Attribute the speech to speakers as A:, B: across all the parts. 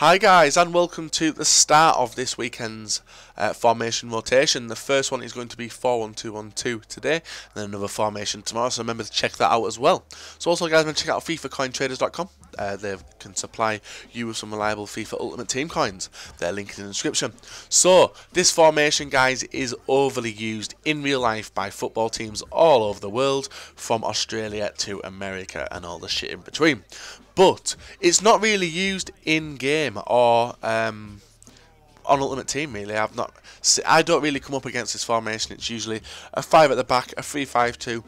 A: Hi guys and welcome to the start of this weekend's uh, formation rotation. The first one is going to be 4-1-2-1-2 today and then another formation tomorrow so remember to check that out as well. So also guys remember to check out FIFACoinTraders.com. Uh, they can supply you with some reliable FIFA Ultimate Team coins. They're linked in the description. So this formation guys is overly used in real life by football teams all over the world from Australia to America and all the shit in between but it's not really used in game or um, on Ultimate Team. Really, I've not. I don't really come up against this formation. It's usually a five at the back, a three-five-two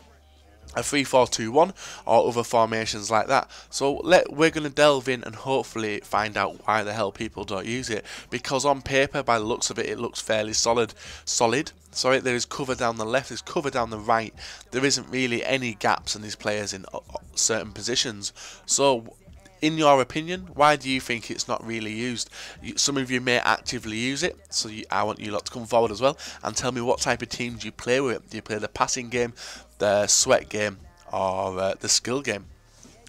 A: a 3-4-2-1 or other formations like that. So let we're going to delve in and hopefully find out why the hell people don't use it because on paper by the looks of it it looks fairly solid solid sorry there is cover down the left there's cover down the right there isn't really any gaps in these players in uh, uh, certain positions so in your opinion, why do you think it's not really used? Some of you may actively use it, so you, I want you lot to come forward as well and tell me what type of teams you play with. Do you play the passing game, the sweat game, or uh, the skill game?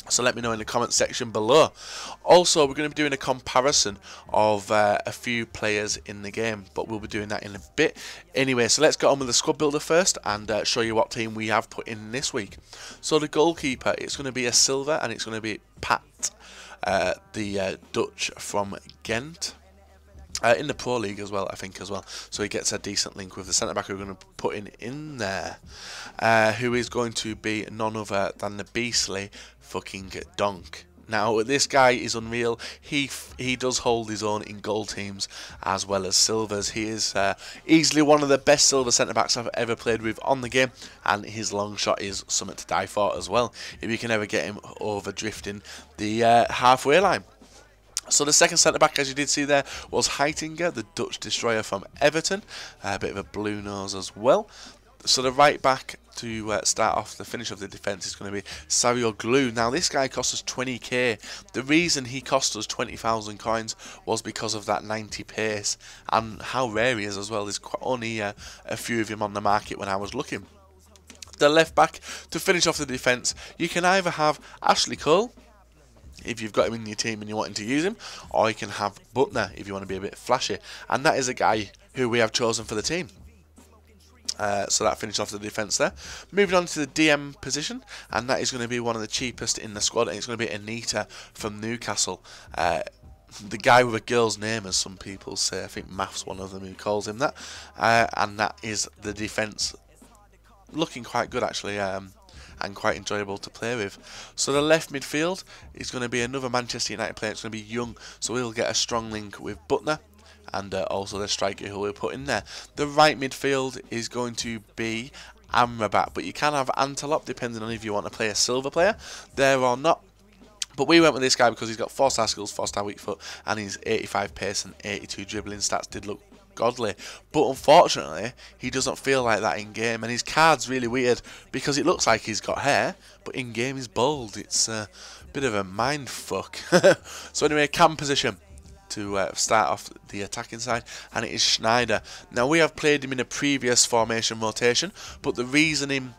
A: So let me know in the comment section below. Also, we're going to be doing a comparison of uh, a few players in the game, but we'll be doing that in a bit. Anyway, so let's get on with the squad builder first and uh, show you what team we have put in this week. So the goalkeeper, it's going to be a silver and it's going to be Padt uh, the uh, Dutch from Ghent. Uh, in the Pro League as well, I think as well. So he gets a decent link with the centre back we're going to put in in there, uh, who is going to be none other than the beastly fucking Donk. Now, this guy is unreal. He he does hold his own in gold teams as well as silvers. He is uh, easily one of the best silver centre backs I've ever played with on the game, and his long shot is something to die for as well. If you can ever get him over drifting the uh, halfway line. So the second centre back, as you did see there, was Heitinga, the Dutch destroyer from Everton. a bit of a blue nose as well. So the right back to uh, start off the finish of the defence is going to be Sarioglu. Now this guy cost us 20k. The reason he cost us 20,000 coins was because of that 90 pace and how rare he is as well. There's only uh, a few of him on the market when I was looking. The left back to finish off the defence, you can either have Ashley Cole if you've got him in your team and you're wanting to use him, or you can have Buttner if you want to be a bit flashy. And that is a guy who we have chosen for the team. Uh, so that finished off the defence there. Moving on to the DM position, and that is going to be one of the cheapest in the squad, and it's going to be Anita from Newcastle. Uh, the guy with a girl's name, as some people say. I think Math's one of them who calls him that. Uh, and that is the defence. Looking quite good, actually. Um, and quite enjoyable to play with. So the left midfield is going to be another Manchester United player. It's going to be Young, so he'll get a strong link with Buttner and uh, also the striker who we'll put in there. The right midfield is going to be Amrabat, but you can have Antelope depending on if you want to play a silver player there or not. But we went with this guy because he's got 4 star skills, 4 star weak foot, and his 85 pace and 82 dribbling stats did look godly. But unfortunately, he doesn't feel like that in game, and his card's really weird because it looks like he's got hair, but in game he's bald. It's a bit of a mind fuck. so anyway, cam position to uh, start off the attacking side, and it is Sneijder. Now we have played him in a previous formation rotation, but the reasoning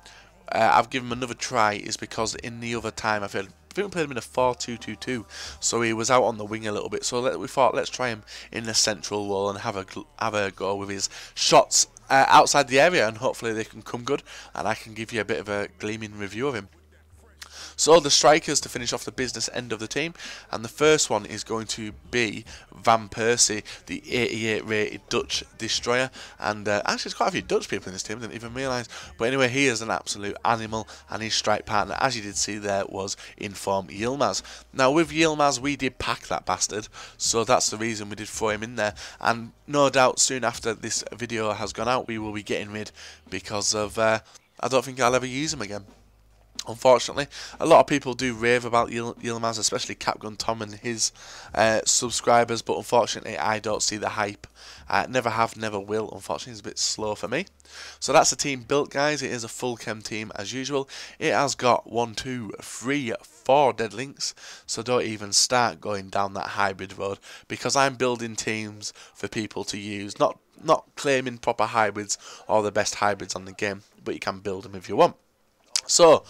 A: uh, I've given him another try is because in the other time I feel think we played him in a 4-2-2-2, so he was out on the wing a little bit. So we thought, let's try him in the central role and have a have a go with his shots uh, outside the area, and hopefully they can come good, and I can give you a bit of a gleaming review of him. So the strikers to finish off the business end of the team, and the first one is going to be Van Persie, the 88 rated Dutch destroyer, and uh, actually there's quite a few Dutch people in this team, I didn't even realise. But anyway, he is an absolute animal, and his strike partner, as you did see there, was Inform Yilmaz. Now with Yilmaz, we did pack that bastard, so that's the reason we did throw him in there, and no doubt soon after this video has gone out, we will be getting rid because of. Uh, I don't think I'll ever use him again. Unfortunately, a lot of people do rave about Yil Yilmaz, especially Capgun Tom and his uh, subscribers, but unfortunately I don't see the hype. Uh, never have, never will. Unfortunately, it's a bit slow for me. So that's the team built, guys. It is a full chem team as usual. It has got one, two, three, four dead links, so don't even start going down that hybrid road because I'm building teams for people to use, not not claiming proper hybrids or the best hybrids on the game, but you can build them if you want. So,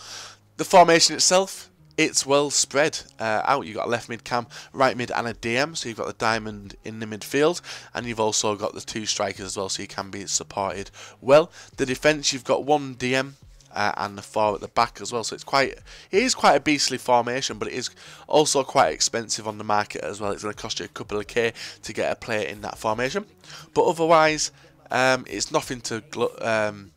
A: the formation itself, it's well spread uh, out. You've got a left mid cam, right mid, and a DM. So you've got the diamond in the midfield, and you've also got the two strikers as well, so you can be supported well. The defence, you've got one DM. Uh, and the four at the back as well, so it's quite it is quite a beastly formation, but it is also quite expensive on the market as well. It's going to cost you a couple of k to get a player in that formation, but otherwise, um, it's nothing to um,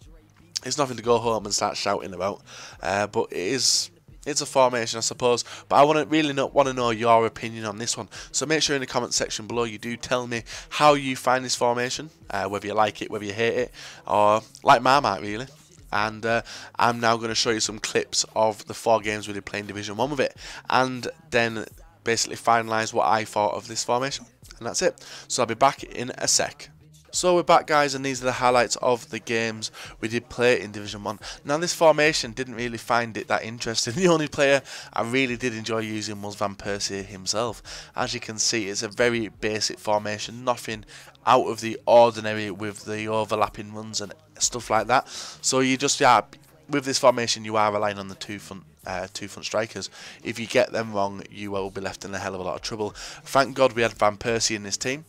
A: it's nothing to go home and start shouting about. Uh, but it is it's a formation, I suppose. But I want to really not want to know your opinion on this one. So make sure in the comment section below you do tell me how you find this formation, uh, whether you like it, whether you hate it, or like Marmite really. And uh, I'm now going to show you some clips of the four games we did playing Division 1 with it. And then basically finalise what I thought of this formation. And that's it. So I'll be back in a sec. So we're back guys and these are the highlights of the games we did play in Division 1. Now this formation didn't really find it that interesting. The only player I really did enjoy using was Van Persie himself. As you can see it's a very basic formation, nothing out of the ordinary with the overlapping runs and stuff like that. So you just, yeah, with this formation you are relying on the two front uh, two front strikers. If you get them wrong, you will be left in a hell of a lot of trouble. Thank God we had Van Persie in this team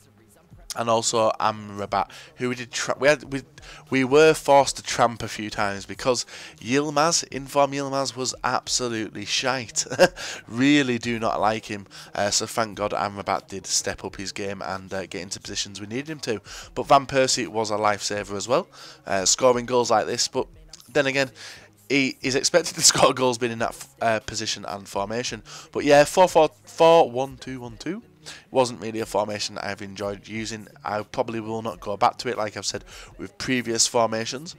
A: and also Amrabat, who we did we had we we were forced to tramp a few times because Yilmaz, Inform Yilmaz was absolutely shite. really do not like him. Uh, so thank God Amrabat did step up his game and uh, get into positions we needed him to. But Van Persie was a lifesaver as well, uh, scoring goals like this. But then again, he is expected to score goals being in that uh, position and formation. But yeah, 4 4 4 1 2 1 2 wasn't really a formation I've enjoyed using. I probably will not go back to it, like I've said with previous formations.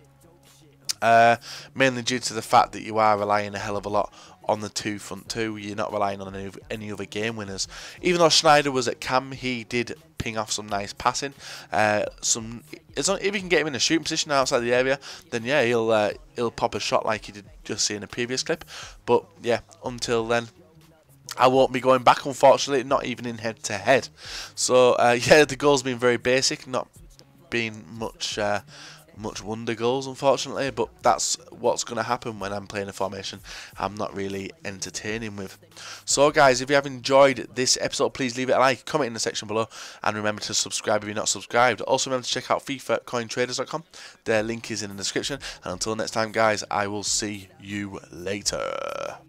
A: Uh, mainly due to the fact that you are relying a hell of a lot on the two front two. You're not relying on any, any other game winners. Even though Sneijder was at cam, he did ping off some nice passing. Uh, some if you can get him in a shooting position outside the area, then yeah, he'll uh, he'll pop a shot like he did just see in the previous clip. But yeah, until then, I won't be going back, unfortunately, not even in head to head. So uh, yeah, the goal's been very basic, not been much uh, much wonder goals, unfortunately. But that's what's going to happen when I'm playing a formation I'm not really entertaining with. So guys, if you have enjoyed this episode, please leave it a like, comment in the section below, and remember to subscribe if you're not subscribed. Also remember to check out FIFACoinTraders.com. Their link is in the description. And until next time, guys, I will see you later.